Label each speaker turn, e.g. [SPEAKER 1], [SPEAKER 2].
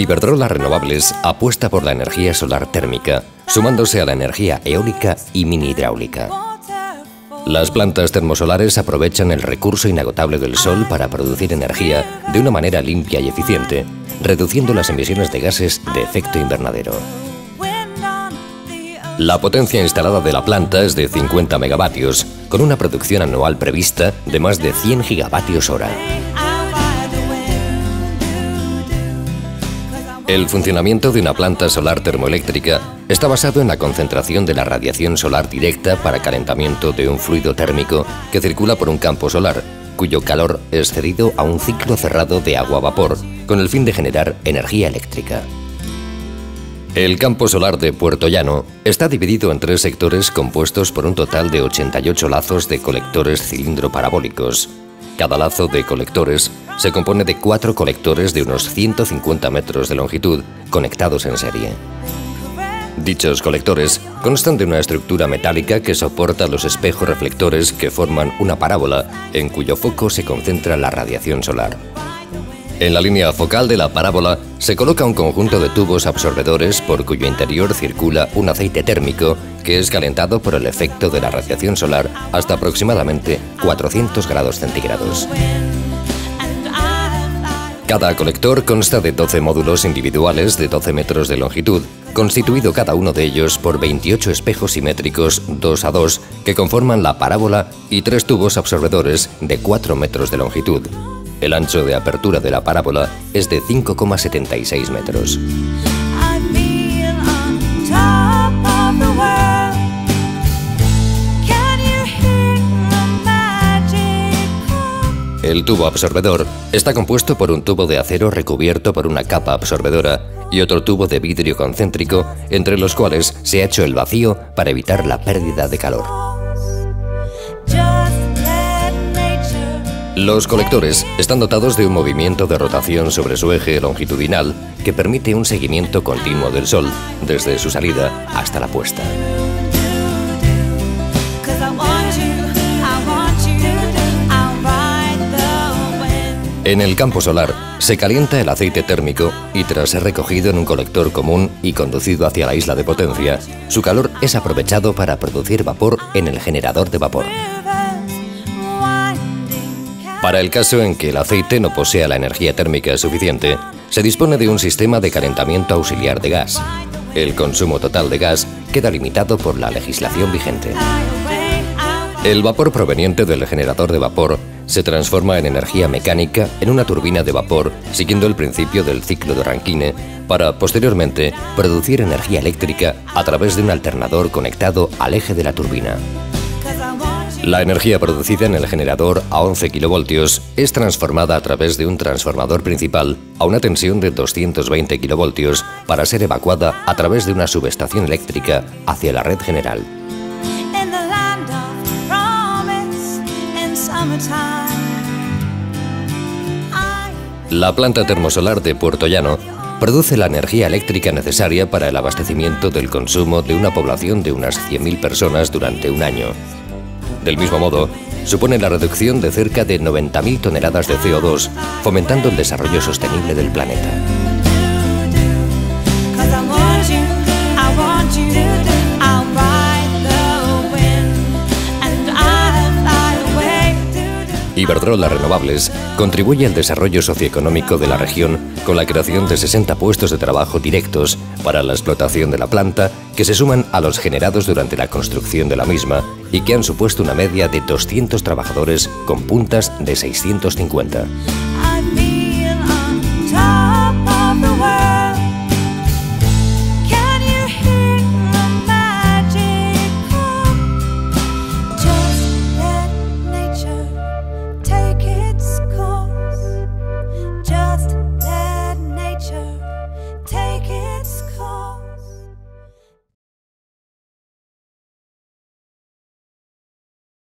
[SPEAKER 1] Iberdrola Renovables apuesta por la energía solar térmica, sumándose a la energía eólica y mini hidráulica. Las plantas termosolares aprovechan el recurso inagotable del sol para producir energía de una manera limpia y eficiente, reduciendo las emisiones de gases de efecto invernadero. La potencia instalada de la planta es de 50 megavatios, con una producción anual prevista de más de 100 gigavatios hora. El funcionamiento de una planta solar termoeléctrica está basado en la concentración de la radiación solar directa para calentamiento de un fluido térmico que circula por un campo solar, cuyo calor es cedido a un ciclo cerrado de agua-vapor, con el fin de generar energía eléctrica. El campo solar de Puerto Llano está dividido en tres sectores compuestos por un total de 88 lazos de colectores cilindro parabólicos. Cada lazo de colectores se compone de cuatro colectores de unos 150 metros de longitud conectados en serie. Dichos colectores constan de una estructura metálica que soporta los espejos reflectores que forman una parábola en cuyo foco se concentra la radiación solar. En la línea focal de la parábola se coloca un conjunto de tubos absorbedores por cuyo interior circula un aceite térmico que es calentado por el efecto de la radiación solar hasta aproximadamente 400 grados centígrados. Cada colector consta de 12 módulos individuales de 12 metros de longitud, constituido cada uno de ellos por 28 espejos simétricos 2 a 2 que conforman la parábola y tres tubos absorbedores de 4 metros de longitud. El ancho de apertura de la parábola es de 5,76 metros. El tubo absorbedor está compuesto por un tubo de acero recubierto por una capa absorbedora y otro tubo de vidrio concéntrico, entre los cuales se ha hecho el vacío para evitar la pérdida de calor. Los colectores están dotados de un movimiento de rotación sobre su eje longitudinal que permite un seguimiento continuo del Sol desde su salida hasta la puesta. En el campo solar se calienta el aceite térmico y tras ser recogido en un colector común y conducido hacia la isla de potencia, su calor es aprovechado para producir vapor en el generador de vapor. Para el caso en que el aceite no posea la energía térmica suficiente, se dispone de un sistema de calentamiento auxiliar de gas. El consumo total de gas queda limitado por la legislación vigente. El vapor proveniente del generador de vapor se transforma en energía mecánica en una turbina de vapor siguiendo el principio del ciclo de Rankine para posteriormente producir energía eléctrica a través de un alternador conectado al eje de la turbina. La energía producida en el generador a 11 kV es transformada a través de un transformador principal a una tensión de 220 kV para ser evacuada a través de una subestación eléctrica hacia la red general. La planta termosolar de Puerto Llano produce la energía eléctrica necesaria para el abastecimiento del consumo de una población de unas 100.000 personas durante un año. Del mismo modo, supone la reducción de cerca de 90.000 toneladas de CO2, fomentando el desarrollo sostenible del planeta. Iberdrola Renovables contribuye al desarrollo socioeconómico de la región con la creación de 60 puestos de trabajo directos para la explotación de la planta que se suman a los generados durante la construcción de la misma y que han supuesto una media de 200 trabajadores con puntas de 650.